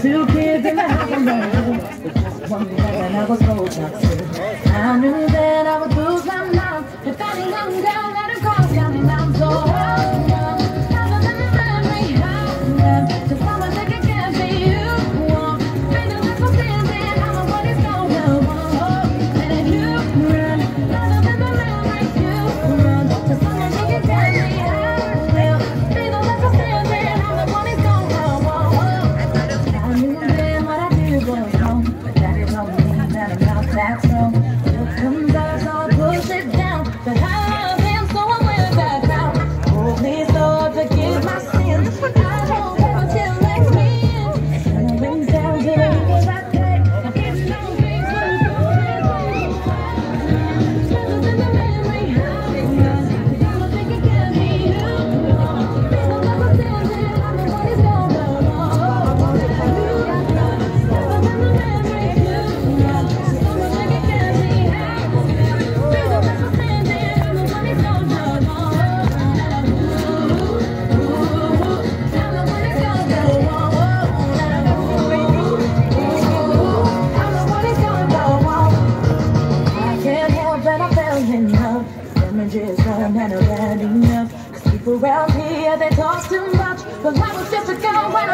Two kids in the house. One thing I was told not. I knew that. just run and around enough. Cause people around here, they talk too much. But I was just a girl when